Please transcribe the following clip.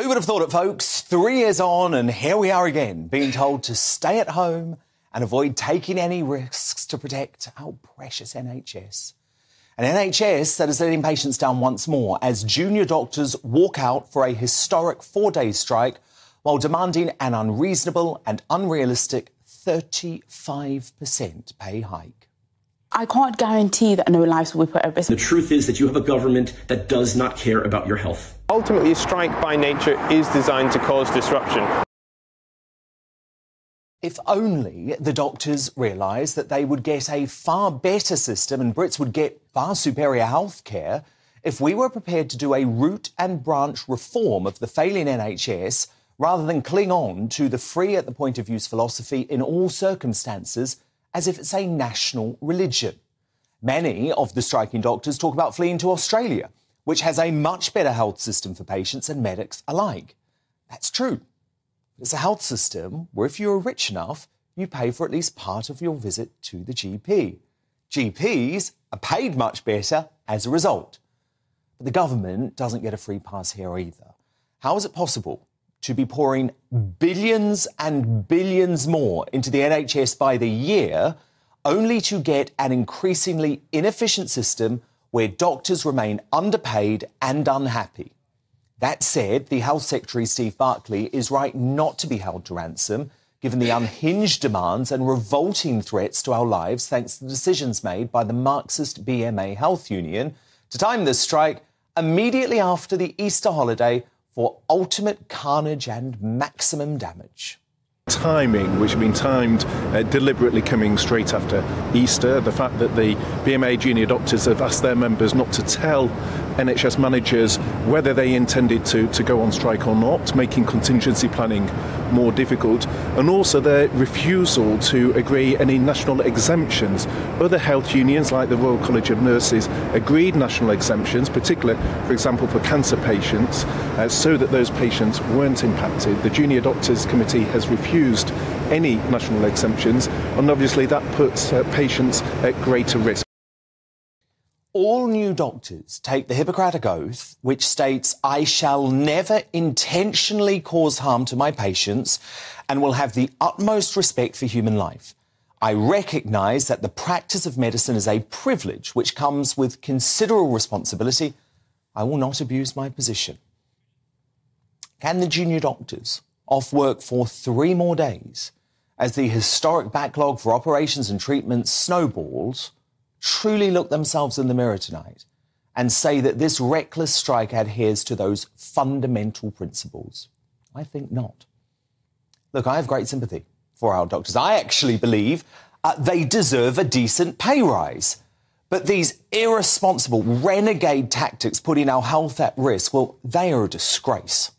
Who would have thought it, folks? Three years on, and here we are again, being told to stay at home and avoid taking any risks to protect our precious NHS. An NHS that is letting patients down once more as junior doctors walk out for a historic four day strike while demanding an unreasonable and unrealistic 35% pay hike. I can't guarantee that no lives will be put at risk. The truth is that you have a government that does not care about your health. Ultimately, a strike by nature is designed to cause disruption. If only the doctors realised that they would get a far better system and Brits would get far superior health care if we were prepared to do a root and branch reform of the failing NHS rather than cling on to the free at the point of use philosophy in all circumstances as if it's a national religion. Many of the striking doctors talk about fleeing to Australia which has a much better health system for patients and medics alike. That's true. It's a health system where if you're rich enough, you pay for at least part of your visit to the GP. GPs are paid much better as a result. But the government doesn't get a free pass here either. How is it possible to be pouring billions and billions more into the NHS by the year only to get an increasingly inefficient system where doctors remain underpaid and unhappy. That said, the Health Secretary, Steve Barclay, is right not to be held to ransom, given the unhinged demands and revolting threats to our lives thanks to decisions made by the Marxist BMA Health Union to time this strike immediately after the Easter holiday for ultimate carnage and maximum damage. Timing, which had been timed uh, deliberately coming straight after Easter, the fact that the BMA junior doctors have asked their members not to tell NHS managers whether they intended to, to go on strike or not, making contingency planning more difficult, and also their refusal to agree any national exemptions. Other health unions, like the Royal College of Nurses, agreed national exemptions, particularly, for example, for cancer patients, uh, so that those patients weren't impacted. The Junior Doctors Committee has refused any national exemptions, and obviously that puts uh, patients at greater risk all new doctors take the Hippocratic Oath, which states, I shall never intentionally cause harm to my patients and will have the utmost respect for human life. I recognise that the practice of medicine is a privilege which comes with considerable responsibility. I will not abuse my position. Can the junior doctors off work for three more days as the historic backlog for operations and treatments snowballs? Truly look themselves in the mirror tonight and say that this reckless strike adheres to those fundamental principles? I think not. Look, I have great sympathy for our doctors. I actually believe uh, they deserve a decent pay rise. But these irresponsible, renegade tactics putting our health at risk, well, they are a disgrace.